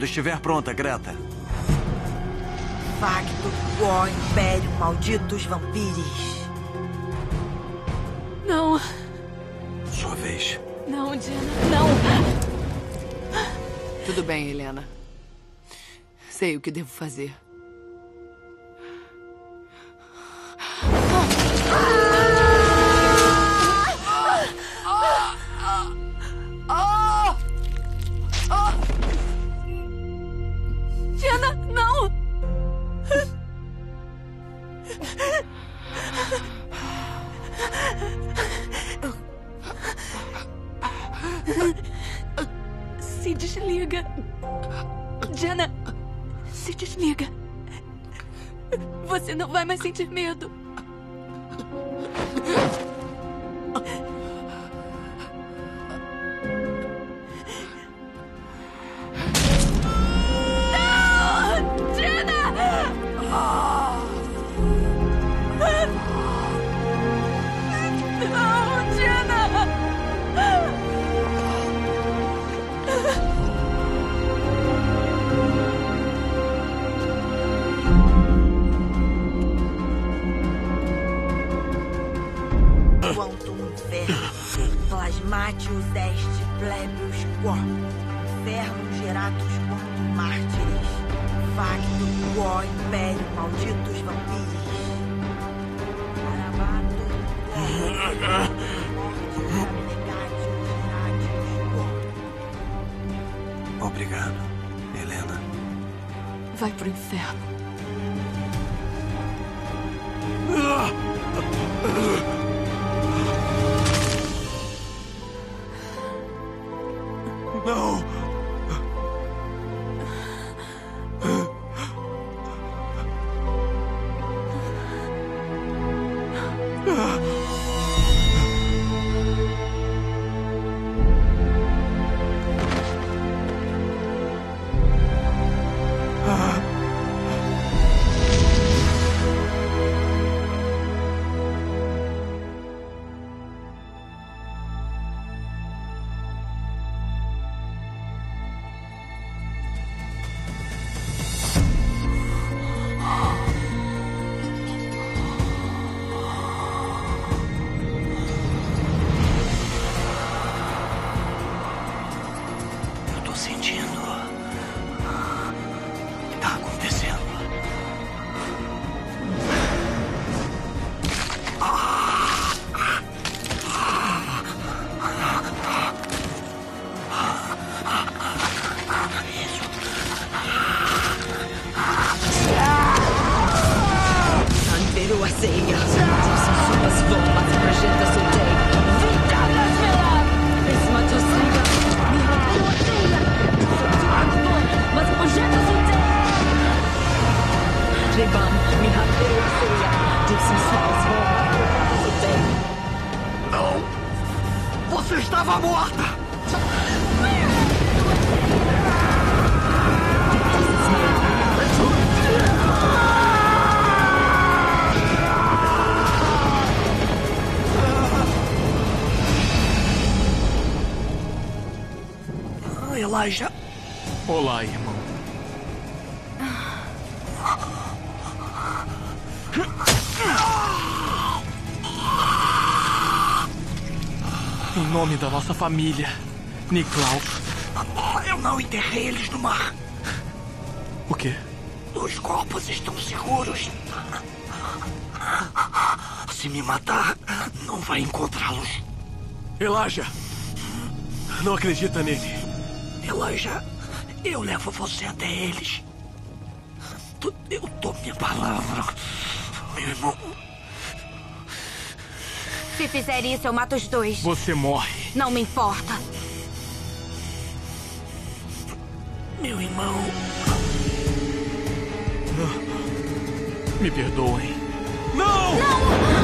quando estiver pronta, Greta. Facto, ó Império, malditos vampiros. Não, Sua vez. não, Diana, não. Tudo bem, Helena. Sei o que devo fazer. Se desliga. Diana, se desliga. Você não vai mais sentir medo. Inferno geratus quanto mártires. Facto quo império malditos vampiros. Quo. Obrigado, Helena. Vai pro inferno. Não! Tô sentindo. Não! Você estava morta! Ah, Elijah. Olá, irmão. Em nome da nossa família, Niklaus. Eu não enterrei eles no mar. O quê? Os corpos estão seguros. Se me matar, não vai encontrá-los. Elijah! Não acredita nele. Elijah, eu levo você até eles. Eu dou minha palavra. Meu irmão, Se fizer isso, eu mato os dois. Você morre. Não me importa. meu irmão. Me perdoem. Não!